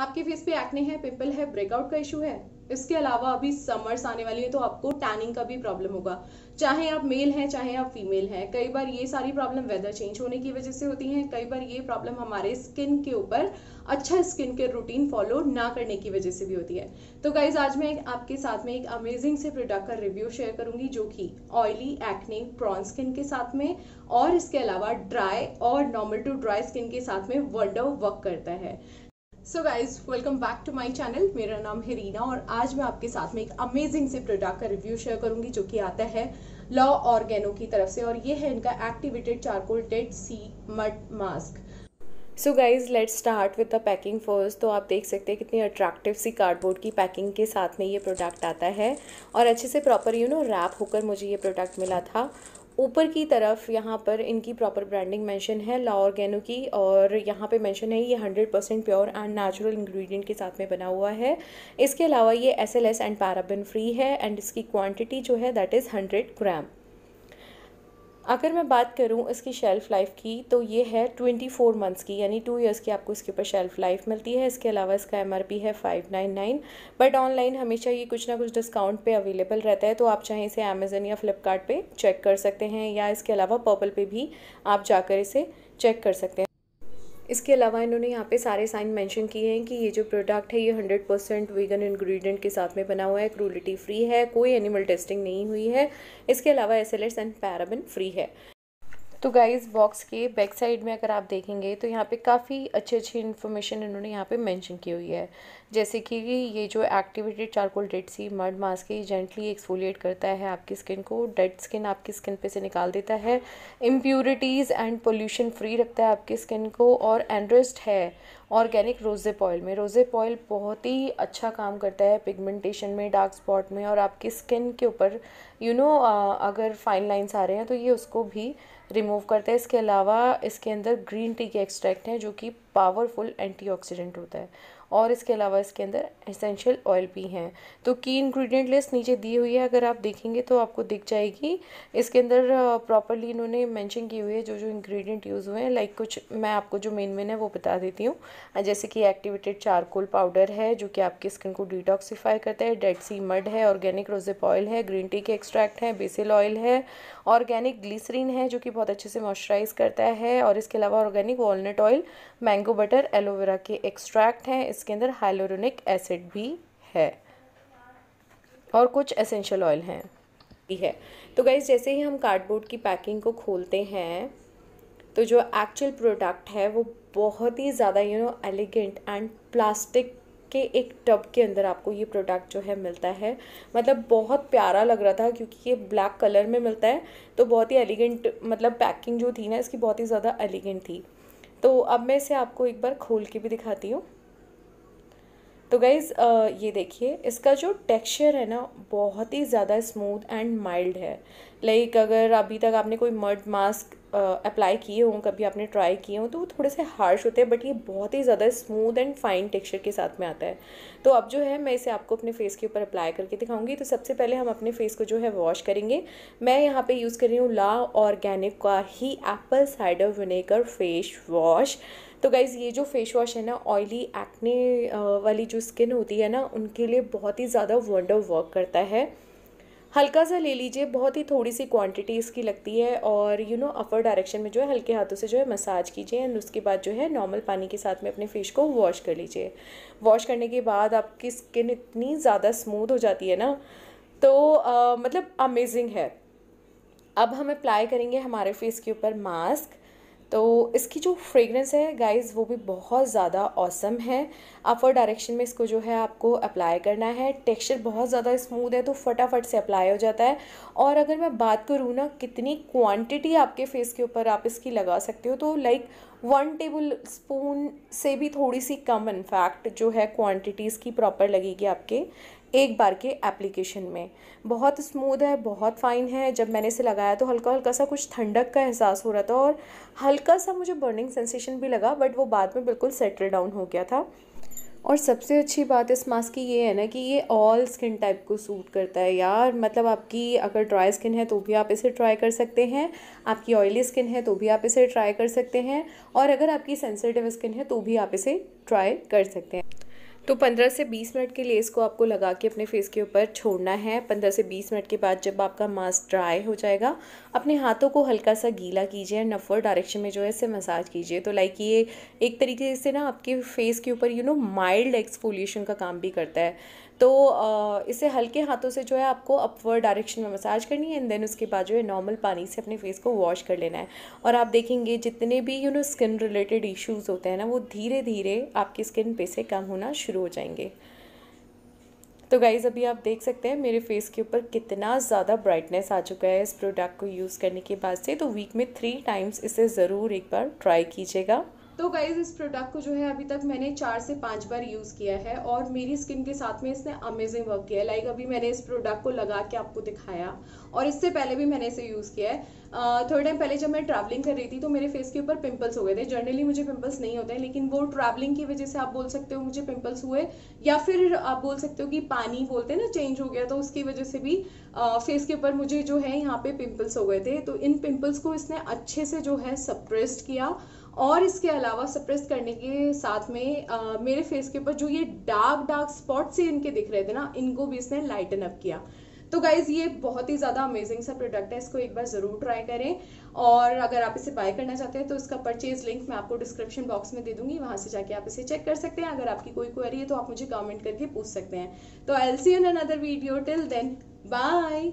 आपके फेस पे एक्ने है पिंपल है ब्रेकआउट का इशू है। इसके अलावा अभी समर्स आने वाली है तो आपको टैनिंग का भी प्रॉब्लम होगा। चाहे आप मेल हैं, चाहे आप फीमेल हैं, कई बार ये सारी प्रॉब्लम वेदर चेंज होने की वजह से होती हैं। कई बार ये प्रॉब्लम हमारे स्किन के ऊपर अच्छा स्किन केयर रूटीन फॉलो ना करने की वजह से भी होती है। तो गाइज़ आज मैं आपके साथ में एक अमेजिंग से प्रोडक्ट का रिव्यू शेयर करूँगी, जो कि ऑयली एक्ने प्रॉन स्किन के साथ में और इसके अलावा ड्राई और नॉर्मल टू ड्राई स्किन के साथ में वंडर वर्क करता है। So guys welcome back to my channel मेरा नाम है रीना और आज मैं आपके साथ में एक अमेजिंग से प्रोडक्ट का रिव्यू शेयर करूँगी जो कि आता है लॉ ऑर्गेनो की तरफ़ से और ये है इनका activated charcoal dead sea mud mask so guys let's start with the packing first तो आप देख सकते हैं कितनी अट्रैक्टिव सी कार्डबोर्ड की पैकिंग के साथ में ये प्रोडक्ट आता है और अच्छे से प्रॉपर यू नो रैप होकर मुझे ये प्रोडक्ट मिला था। ऊपर की तरफ़ यहाँ पर इनकी प्रॉपर ब्रांडिंग मेंशन है ला ऑर्गेनो की और यहाँ पे मेंशन है ये hundred percent pure and natural ingredient के साथ में बना हुआ है। इसके अलावा ये S L S and paraben free है एंड इसकी क्वांटिटी जो है दैट इज़ हंड्रेड ग्राम अगर मैं बात करूँ इसकी शेल्फ़ लाइफ की तो ये है ट्वेंटी फोर मंथ्स की, यानी टू इयर्स की आपको इसके ऊपर शेल्फ़ लाइफ मिलती है। इसके अलावा इसका एम आर पी है five nine nine but online हमेशा ये कुछ ना कुछ डिस्काउंट पे अवेलेबल रहता है तो आप चाहें इसे अमेज़न या फ्लिपकार्ट चेक कर सकते हैं, या इसके अलावा पर्पल पे भी आप जाकर इसे चेक कर सकते हैं। इसके अलावा इन्होंने यहाँ पे सारे साइन मेंशन किए हैं कि ये जो प्रोडक्ट है, ये हंड्रेड परसेंट वीगन इन्ग्रीडियंट के साथ में बना हुआ है क्रूलिटी फ्री है, कोई एनिमल टेस्टिंग नहीं हुई है। इसके अलावा एस एंड पैराबिन फ्री है। तो गाइस बॉक्स के बैक साइड में अगर आप देखेंगे तो यहाँ पे काफ़ी अच्छी अच्छी इन्फॉर्मेशन इन्होंने यहाँ पे मेंशन की हुई है। जैसे कि ये जो activated charcoal dead sea mud mask है, ये जेंटली एक्सफोलिएट करता है आपकी स्किन को डेड स्किन आपकी स्किन पे से निकाल देता है। इम्प्योरिटीज़ एंड पोल्यूशन फ्री रखता है आपकी स्किन को और एंड्रेस्ट है। ऑर्गेनिक रोजेप ऑयल में। रोजेप ऑयल बहुत ही अच्छा काम करता है पिगमेंटेशन में, डार्क स्पॉट में और आपकी स्किन के ऊपर। यू नो अगर फाइन लाइन्स आ रहे हैं तो ये उसको भी रिमूव करता है। इसके अलावा इसके अंदर ग्रीन टी के एक्सट्रैक्ट हैं जो कि पावरफुल एंटीऑक्सीडेंट होता है। और इसके अलावा इसके अंदर एसेंशियल ऑयल भी हैं। तो की इंग्रेडिएंट लिस्ट नीचे दी हुई है, अगर आप देखेंगे तो आपको दिख जाएगी। इसके अंदर प्रॉपरली इन्होंने मेंशन की हुई है जो जो इंग्रेडिएंट यूज़ हुए हैं। लाइक कुछ मैं आपको जो मेन मेन है वो बता देती हूँ। जैसे कि एक्टिवेटेड चारकोल पाउडर है, जो कि आपकी स्किन को डिटॉक्सीफाई करता है। डेड सी मड है ऑर्गेनिक रोजेप ऑयल है ग्रीन टी के एक्सट्रैक्ट है बेसिल ऑयल है। ऑर्गेनिक ग्लिसरीन है, जो कि बहुत अच्छे से मॉइस्चराइज करता है। और इसके अलावा organic walnut oil mango butter aloe vera के एक्सट्रैक्ट हैं। इसके अंदर हाइलोरोनिक एसिड भी है। और कुछ एसेंशियल ऑयल हैं। है। तो गाइज़ जैसे ही हम कार्डबोर्ड की पैकिंग को खोलते हैं तो जो एक्चुअल प्रोडक्ट है, वो बहुत ही ज़्यादा you know elegant and plastic के एक टब के अंदर आपको ये प्रोडक्ट जो है मिलता है। मतलब बहुत प्यारा लग रहा था, क्योंकि ये ब्लैक कलर में मिलता है। तो बहुत ही एलिगेंट मतलब पैकिंग जो थी ना, इसकी बहुत ही ज़्यादा एलिगेंट थी। तो अब मैं इसे आपको एक बार खोल के भी दिखाती हूँ। तो गाइज़ ये देखिए, इसका जो टेक्सचर है ना, बहुत ही ज़्यादा स्मूथ एंड माइल्ड है। लाइक अगर अभी तक आपने कोई मर्ड मास्क अप्लाई किए हों, कभी आपने ट्राई किए हों तो वो थोड़े से हार्श होते हैं बट ये बहुत ही ज़्यादा स्मूथ एंड फाइन टेक्सचर के साथ में आता है। तो अब जो है, मैं इसे आपको अपने फेस के ऊपर अप्लाई करके दिखाऊँगी। तो सबसे पहले हम अपने फेस को जो है वॉश करेंगे। मैं यहाँ पे यूज़ कर रही हूँ ला ऑर्गेनिक का ही apple cider vinegar face wash तो गाइज़ ये जो फेस वॉश है ना ऑयली एक्ने वाली जो स्किन होती है ना, उनके लिए बहुत ही ज़्यादा वंडर वर्क करता है। हल्का सा ले लीजिए बहुत ही थोड़ी सी क्वांटिटी इसकी लगती है और यू नो अपर डायरेक्शन में जो है हल्के हाथों से जो है मसाज कीजिए एंड उसके बाद जो है नॉर्मल पानी के साथ में अपने फेस को वॉश कर लीजिए। वॉश करने के बाद आपकी स्किन इतनी ज़्यादा स्मूथ हो जाती है ना तो आ, मतलब अमेजिंग है। अब हम अप्लाई करेंगे हमारे फेस के ऊपर मास्क तो इसकी जो फ्रेगरेंस है गाइस वो भी बहुत ज़्यादा औसम है। अपर डायरेक्शन में इसको जो है आपको अप्लाई करना है। टेक्सचर बहुत ज़्यादा स्मूथ है तो फटाफट से अप्लाई हो जाता है। और अगर मैं बात करूँ ना, कितनी क्वांटिटी आपके फेस के ऊपर आप इसकी लगा सकते हो तो लाइक वन टेबल स्पून से भी थोड़ी सी कम इनफैक्ट जो है क्वांटिटीज़ की प्रॉपर लगेगी आपके, एक बार के एप्लीकेशन में। बहुत स्मूथ है, बहुत फ़ाइन है। जब मैंने इसे लगाया तो हल्का हल्का सा कुछ ठंडक का एहसास हो रहा था और हल्का सा मुझे बर्निंग सेंसेशन भी लगा बट वो बाद में बिल्कुल सेटल डाउन हो गया था। और सबसे अच्छी बात इस मास्क की ये है ना कि ये ऑल स्किन टाइप को सूट करता है यार। मतलब आपकी अगर ड्राई स्किन है तो भी आप इसे ट्राई कर सकते हैं। आपकी ऑयली स्किन है तो भी आप इसे ट्राई कर सकते हैं। और अगर आपकी सेंसिटिव स्किन है तो भी आप इसे ट्राई कर सकते हैं। तो 15 से 20 मिनट के लिए इसको आपको लगा के अपने फेस के ऊपर छोड़ना है। 15 से 20 मिनट के बाद जब आपका मास्क ड्राई हो जाएगा, अपने हाथों को हल्का सा गीला कीजिए नफर डायरेक्शन में जो है इसे मसाज कीजिए। तो लाइक ये एक तरीके से ना आपके फेस के ऊपर यू नो माइल्ड एक्सफोलिएशन का काम भी करता है। तो इसे हल्के हाथों से जो है आपको अपवर्ड डायरेक्शन में मसाज करनी है एंड देन उसके बाद जो है नॉर्मल पानी से अपने फेस को वॉश कर लेना है। और आप देखेंगे जितने भी you know skin related issues होते हैं ना, वो धीरे धीरे आपकी स्किन पे से कम होना शुरू हो जाएँगे। तो गाइज़ अभी आप देख सकते हैं, मेरे फेस के ऊपर कितना ज़्यादा ब्राइटनेस आ चुका है इस प्रोडक्ट को यूज़ करने के बाद से। तो वीक में थ्री टाइम्स इसे ज़रूर एक बार ट्राई कीजिएगा। तो गाइज़ इस प्रोडक्ट को जो है अभी तक मैंने चार से पाँच बार यूज़ किया है और मेरी स्किन के साथ में इसने अमेजिंग वर्क किया है। लाइक अभी मैंने इस प्रोडक्ट को लगा के आपको दिखाया और इससे पहले भी मैंने इसे यूज़ किया है। थोड़े टाइम पहले जब मैं ट्रैवलिंग कर रही थी तो मेरे फेस के ऊपर पिंपल्स हो गए थे। जनरली मुझे पिंपल्स नहीं होते हैं, लेकिन वो ट्रैवलिंग की वजह से आप बोल सकते हो मुझे पिंपल्स हुए। या फिर आप बोल सकते हो कि पानी बोलते हैं ना चेंज हो गया तो उसकी वजह से भी फेस के ऊपर मुझे जो है यहाँ पे पिंपल्स हो गए थे। तो इन पिंपल्स को इसने अच्छे से जो है सप्रेस्ड किया और इसके अलावा सप्रेस करने के साथ में आ, मेरे फेस के ऊपर जो ये डार्क डार्क स्पॉट से इनके दिख रहे थे ना इनको भी इसने लाइटन अप किया। तो गाइज़ ये बहुत ही ज़्यादा अमेजिंग सा प्रोडक्ट है इसको एक बार ज़रूर ट्राई करें। और अगर आप इसे बाय करना चाहते हैं तो इसका परचेज लिंक मैं आपको डिस्क्रिप्शन बॉक्स में दे दूँगी वहाँ से जाके आप इसे चेक कर सकते हैं। अगर आपकी कोई क्वेरी है तो आप मुझे कमेंट करके पूछ सकते हैं। तो I see in another video till then bye